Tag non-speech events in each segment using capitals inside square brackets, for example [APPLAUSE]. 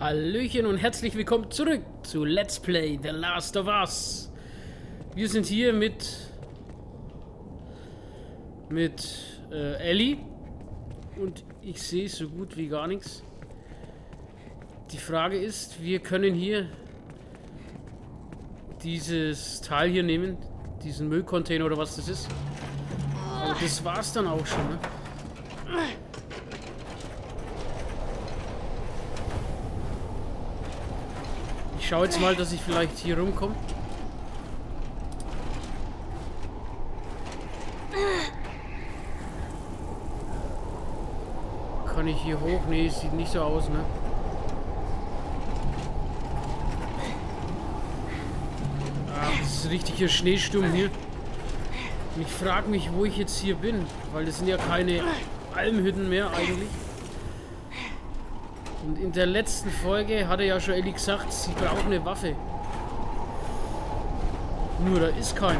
Hallöchen und herzlich willkommen zurück zu Let's Play The Last of Us. Wir sind hier mit mit äh, Ellie und ich sehe so gut wie gar nichts. Die Frage ist, wir können hier dieses Teil hier nehmen, diesen Müllcontainer oder was das ist. Aber das war's dann auch schon, ne? Schaue jetzt mal, dass ich vielleicht hier rumkomme. Kann ich hier hoch? Nee, sieht nicht so aus, ne? Ah, das ist richtig hier Schneesturm hier. Und ich frage mich, wo ich jetzt hier bin. Weil das sind ja keine Almhütten mehr eigentlich. Und in der letzten Folge hatte ja schon Ellie gesagt, sie braucht eine Waffe. Nur da ist keine.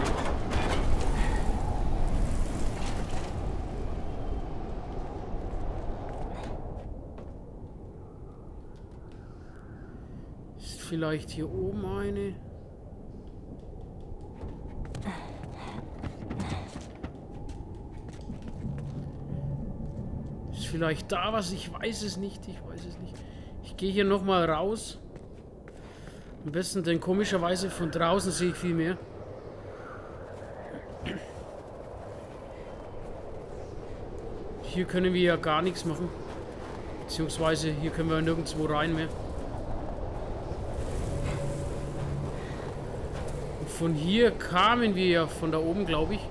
Ist vielleicht hier oben eine? Vielleicht da was? Ich weiß es nicht. Ich weiß es nicht. Ich gehe hier nochmal raus. Am besten, denn komischerweise von draußen sehe ich viel mehr. Hier können wir ja gar nichts machen. Beziehungsweise hier können wir nirgendwo rein mehr. Und von hier kamen wir ja von da oben, glaube ich.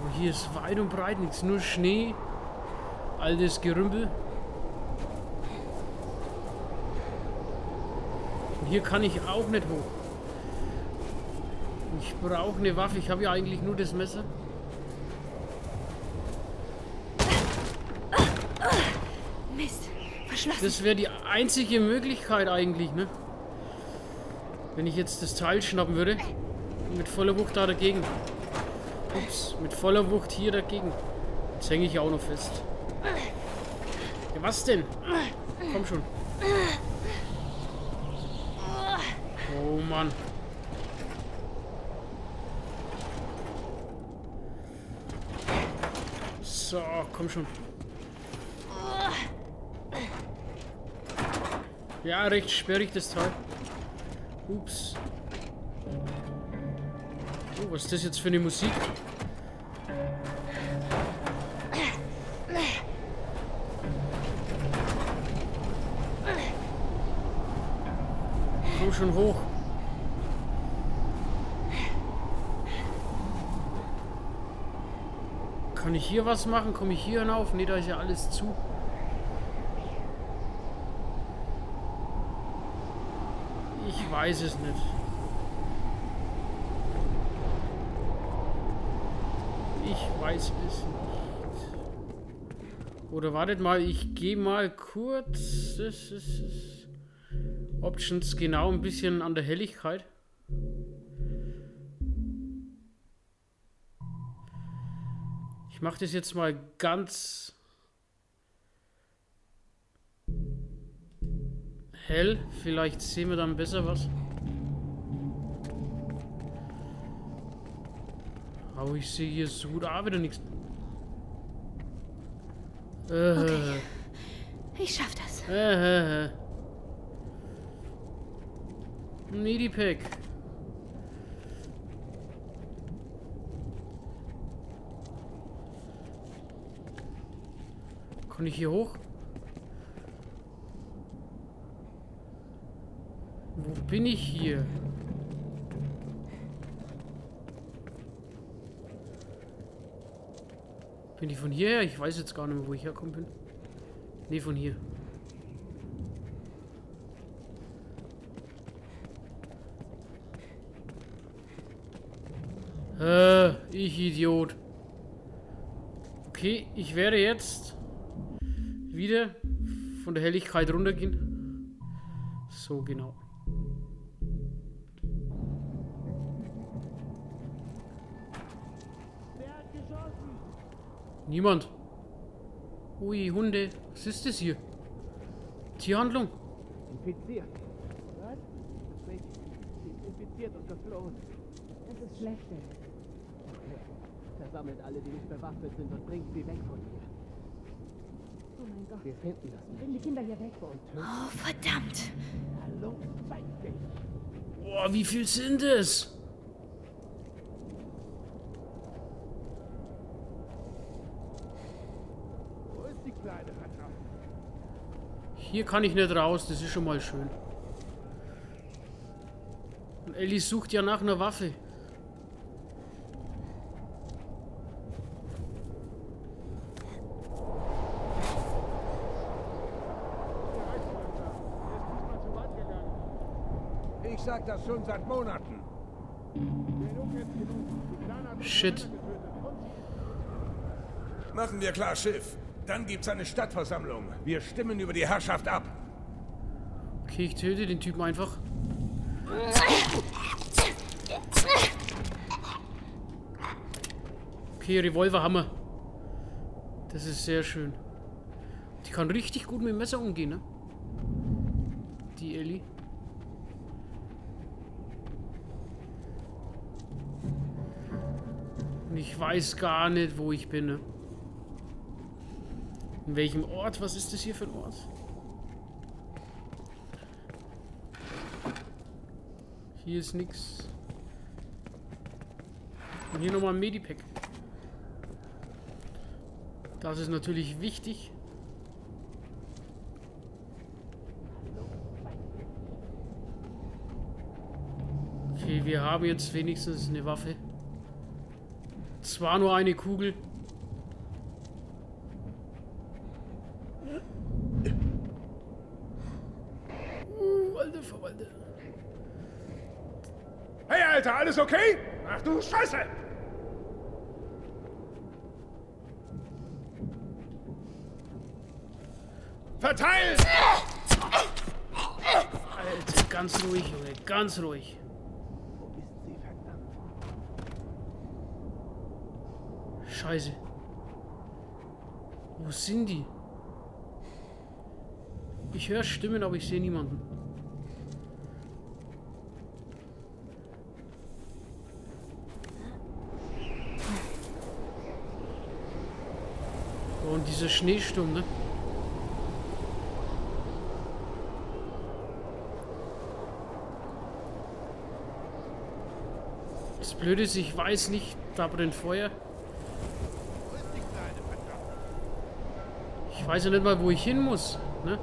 Aber hier ist weit und breit nichts. Nur Schnee. Altes Gerümpel. Und hier kann ich auch nicht hoch. Ich brauche eine Waffe. Ich habe ja eigentlich nur das Messer. Mist, verschlossen. Das wäre die einzige Möglichkeit eigentlich, ne? Wenn ich jetzt das Teil schnappen würde. Mit voller Wucht da dagegen. Ups, mit voller Wucht hier dagegen. Jetzt hänge ich auch noch fest. Ja, was denn? Komm schon. Oh Mann. So, komm schon. Ja, recht sperrig das Teil. Ups. Was ist das jetzt für eine Musik? Komm schon hoch. Kann ich hier was machen? Komme ich hier hinauf? Ne, da ist ja alles zu. Ich weiß es nicht. Ich weiß es nicht. Oder wartet mal, ich gehe mal kurz. Das ist, das Options genau ein bisschen an der Helligkeit. Ich mache das jetzt mal ganz hell. Vielleicht sehen wir dann besser was. Aber ich sehe hier so gut auch wieder nichts. Äh, Okay. Ich schaff das. äh, äh. Needy Pack. Kann ich hier hoch? Wo bin ich hier? Bin ich von hierher? Ich weiß jetzt gar nicht mehr, wo ich herkommen bin. Nee, von hier. Äh, ich Idiot. Okay, ich werde jetzt wieder von der Helligkeit runtergehen. So genau. Niemand. Ui, Hunde. Was ist das hier? Tierhandlung. Infiziert. Was? Das Mädchen sie ist infiziert und geflohen. Das ist schlecht. Okay. Versammelt alle, die nicht bewaffnet sind und bringt sie weg von hier. Oh mein Gott. Wir finden das Bring die Kinder hier weg. Oh, verdammt. Hallo, zeig dich. Boah, wie viel sind es? Wo ist die kleine Ratte? Hier kann ich nicht raus, das ist schon mal schön. Und Ellie sucht ja nach einer Waffe. Ich sag das schon seit Monaten. Shit. Machen wir klar Schiff. Dann gibt's eine Stadtversammlung. Wir stimmen über die Herrschaft ab. Okay, ich töte den Typen einfach. Okay, Revolverhammer. Das ist sehr schön. Die kann richtig gut mit dem Messer umgehen, ne? Die Ellie. Und ich weiß gar nicht, wo ich bin, ne? In welchem Ort? Was ist das hier für ein Ort? Hier ist nix. Und hier nochmal ein Medipack. Das ist natürlich wichtig. Okay, wir haben jetzt wenigstens eine Waffe. Zwar nur eine Kugel. Uh, alter Verwalter. Hey, Alter, alles okay? Ach du Scheiße! Verteilen! Alter, ganz ruhig, Junge, ganz ruhig. Scheiße. Wo sind die? Ich höre Stimmen, aber ich sehe niemanden. Und dieser Schneesturm, ne? Das Blöde ist, ich weiß nicht, da brennt Feuer. Ich weiß ja nicht mal, wo ich hin muss. Ne?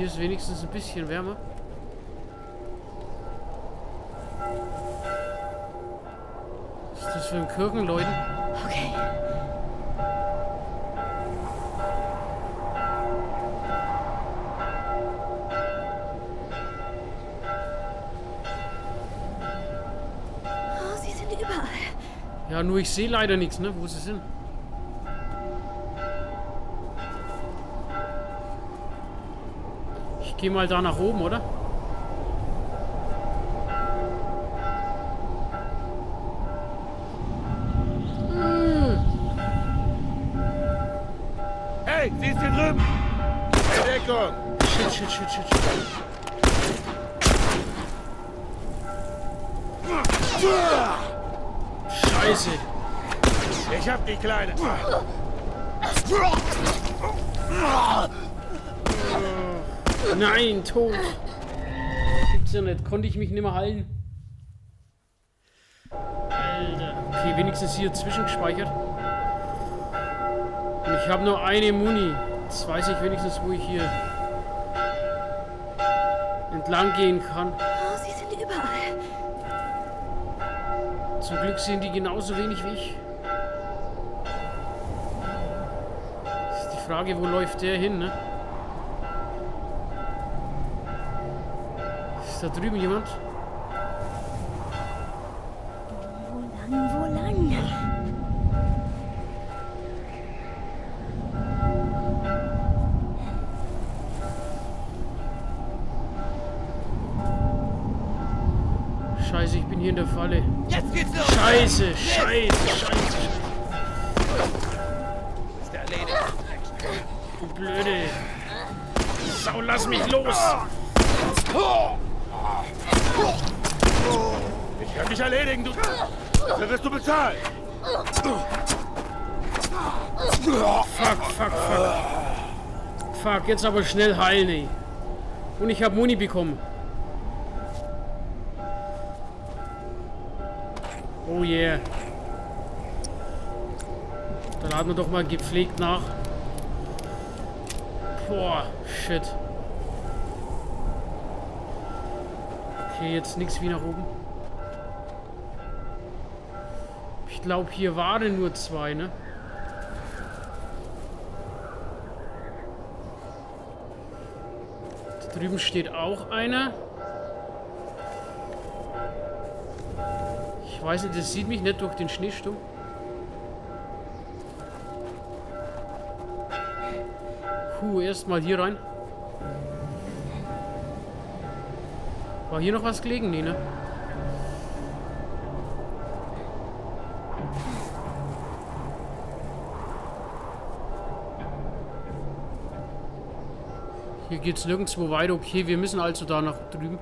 Hier ist wenigstens ein bisschen wärmer. Was ist das für ein Kirchenleuten? Okay. Oh, sie sind überall. Ja, nur ich sehe leider nichts, ne? Wo sie sind. Gehe mal da nach oben, oder? Hey, sie ist hier drüben! Deckung! Shit, shit, shit, shit, shit. Scheiße. Ich hab die Kleine! Nein, tot. Gibt's ja nicht. Konnte ich mich nicht mehr halten. Alter. Okay, wenigstens hier zwischengespeichert. Und ich habe nur eine Muni. Jetzt weiß ich wenigstens, wo ich hier entlang gehen kann. Oh, sie sind überall. Zum Glück sehen die genauso wenig wie ich. Ist die Frage, wo läuft der hin, ne? Ist da drüben jemand? Wo lang, wo lang? Scheiße, ich bin hier in der Falle. Jetzt geht's los! Scheiße, Scheiße! Wirst du bezahlt. Fuck, fuck, fuck. Fuck, jetzt aber schnell heilen, ey. Und ich habe Muni bekommen. Oh yeah. Dann laden wir doch mal gepflegt nach. Boah, shit. Okay, jetzt nichts wie nach oben. Ich glaube, hier waren nur zwei, ne? Da drüben steht auch einer. Ich weiß nicht, das sieht mich nicht durch den Schneesturm. Puh, erstmal hier rein. War hier noch was gelegen? Nee, ne? Hier geht's nirgendwo weiter. Okay, wir müssen also da nach drüben.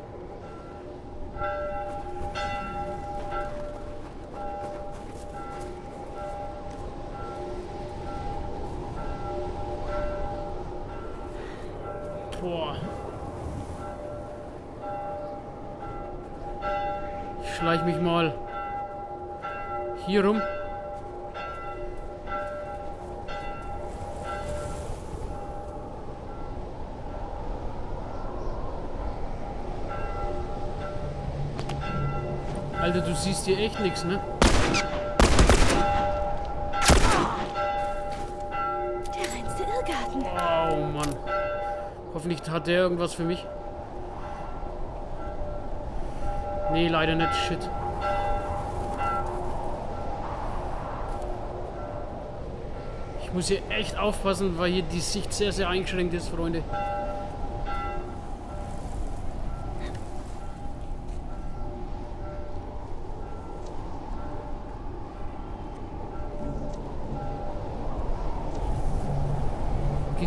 Boah. Ich schleich mich mal hier rum. Alter, du siehst hier echt nichts, ne? Der reinste Irrgarten. Oh Mann. Hoffentlich hat der irgendwas für mich. Nee, leider nicht. Shit. Ich muss hier echt aufpassen, weil hier die Sicht sehr, sehr eingeschränkt ist, Freunde.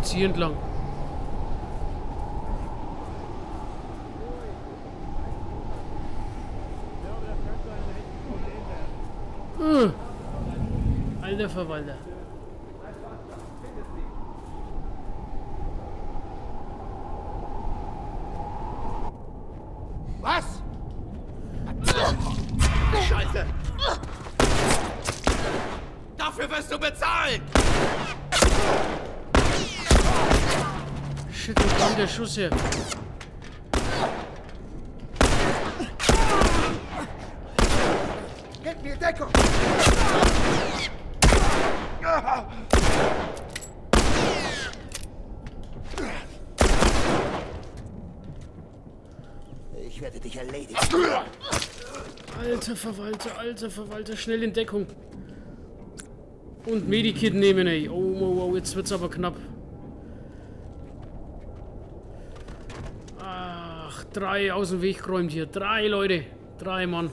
Geht's hier entlang? Äh. Alter Verwalter. Was? Scheiße! Dafür wirst du bezahlen! Shit, wo kam der Schuss her? Gib mir Deckung! Ich werde dich erledigen. Alter Verwalter, alter Verwalter, schnell in Deckung. Und Medikit nehmen, ey. Oh, oh, oh, jetzt wird's aber knapp. Ach, drei aus dem Weg geräumt hier. Drei Leute. Drei Mann.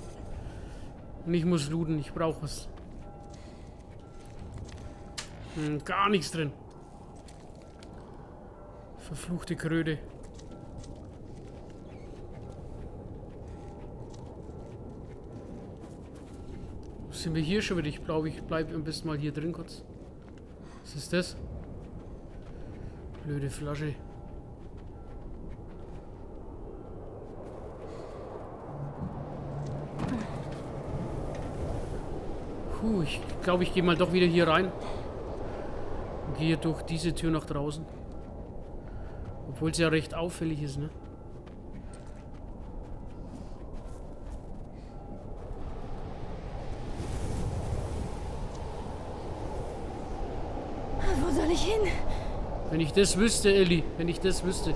Und ich muss looten, ich brauche was. Hm, gar nichts drin. Verfluchte Kröte. Sind wir hier schon wieder? Ich glaube, ich bleibe am besten mal hier drin kurz. Was ist das? Blöde Flasche. Puh, ich glaube, ich gehe mal doch wieder hier rein. Und gehe durch diese Tür nach draußen. Obwohl es ja recht auffällig ist, ne? Wo soll ich hin? Wenn ich das wüsste, Ellie, wenn ich das wüsste.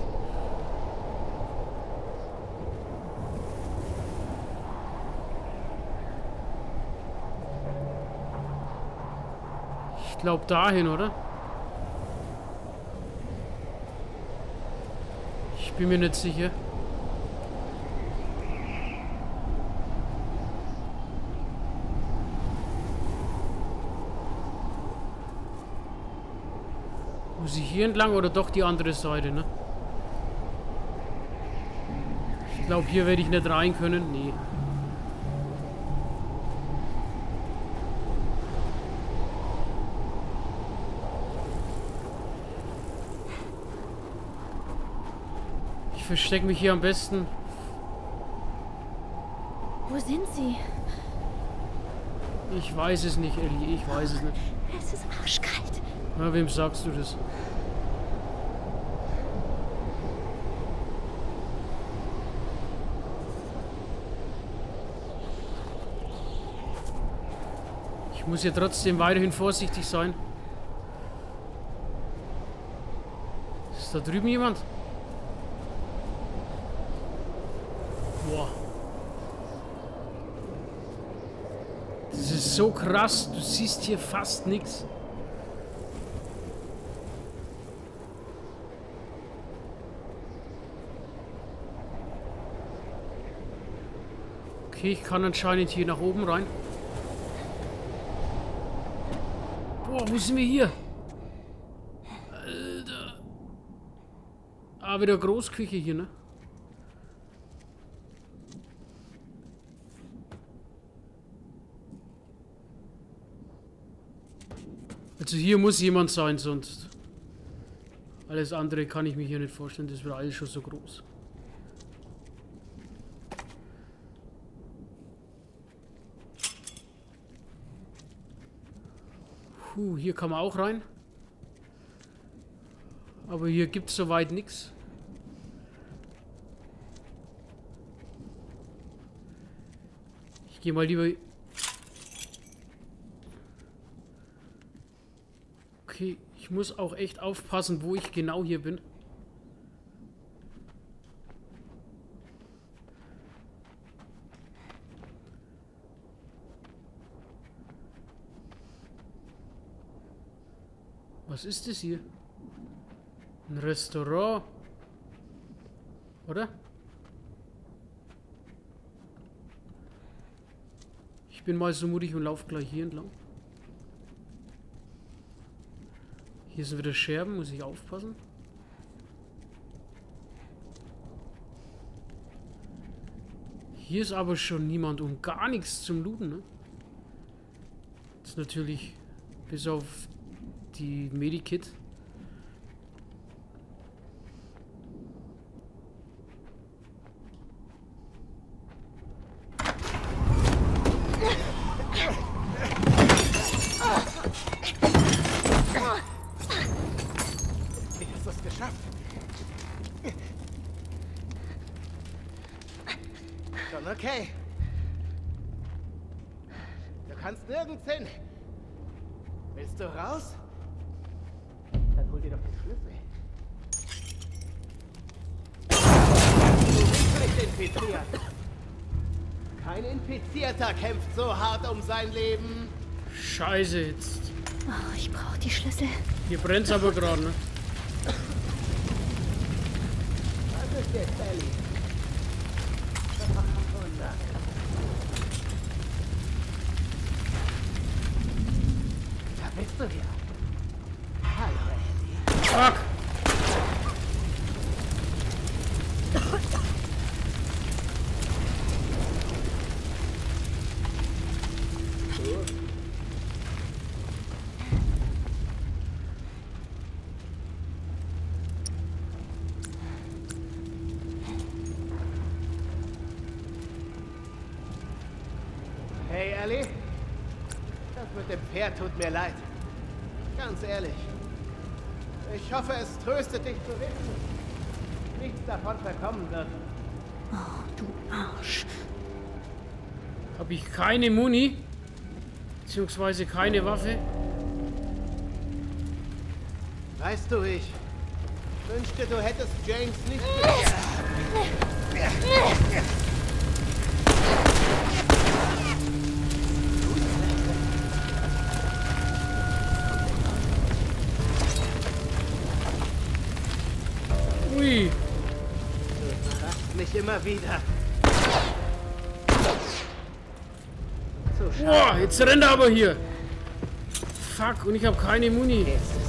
glaube dahin, oder? Ich bin mir nicht sicher. Muss ich hier entlang oder doch die andere Seite, ne? Ich glaube, hier werde ich nicht rein können. Nee. Ich verstecke mich hier am besten. Wo sind sie? Ich weiß es nicht, Ellie. Ich weiß es nicht. Es ist arschkalt. Na, wem sagst du das? Ich muss ja trotzdem weiterhin vorsichtig sein. Ist da drüben jemand? Boah. Das ist so krass. Du siehst hier fast nichts. Okay, ich kann anscheinend hier nach oben rein. Boah, wo sind wir hier? Alter. Ah, wieder Großküche hier, ne? Also hier muss jemand sein, sonst... Alles andere kann ich mir hier nicht vorstellen, das wird alles schon so groß. Puh, hier kann man auch rein. Aber hier gibt es soweit nichts. Ich gehe mal lieber... Okay, ich muss auch echt aufpassen, wo ich genau hier bin. Was ist das hier? Ein Restaurant. Oder? Ich bin mal so mutig und laufe gleich hier entlang. Hier sind wieder Scherben, muss ich aufpassen. Hier ist aber schon niemand und gar nichts zum Looten, ne? Das ist natürlich bis auf die Medikit. [LAUGHS] nirgends hin. Willst du raus? Dann hol dir doch den Schlüssel. Du willst nicht infiziert. Kein Infizierter kämpft so hart um sein Leben. Scheiße jetzt. Oh, ich brauche die Schlüssel. Hier brennt's aber gerade, ne? Was ist jetzt, Ellie? Fuck! Hey, Ellie. Das mit dem Pferd tut mir leid. Ganz ehrlich. Ich hoffe, es tröstet dich zu wissen. Nichts davon verkommen wird. Oh, du Arsch. Habe ich keine Muni? Beziehungsweise keine Waffe? Weißt du, ich wünschte, du hättest James nicht wieder. So. Boah, jetzt rennt er aber hier! Fuck, und ich habe keine Muni. Jetzt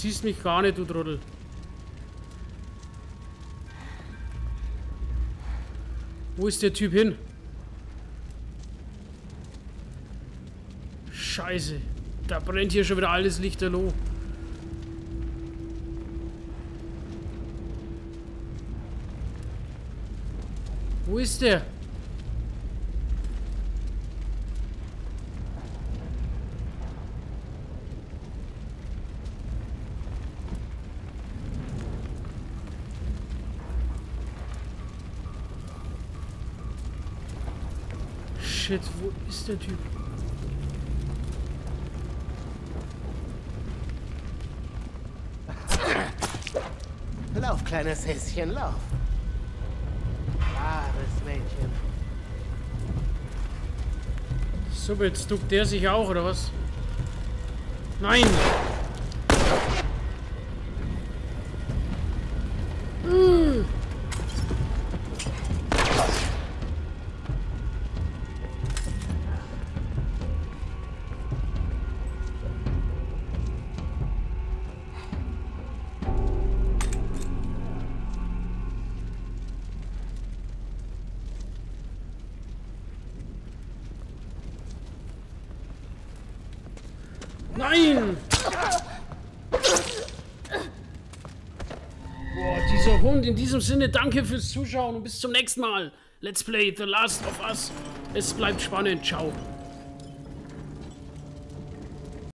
siehst mich gar nicht, du Trottel. Wo ist der Typ hin? Scheiße. Da brennt hier schon wieder alles lichterloh. Wo ist der? Shit, wo ist der Typ? Lauf, kleines Häschen, lauf. Wahres Mädchen. So, jetzt duckt der sich auch, oder was? Nein! Nein! Boah, dieser Hund. In diesem Sinne, danke fürs Zuschauen und bis zum nächsten Mal. Let's play The Last of Us. Es bleibt spannend. Ciao.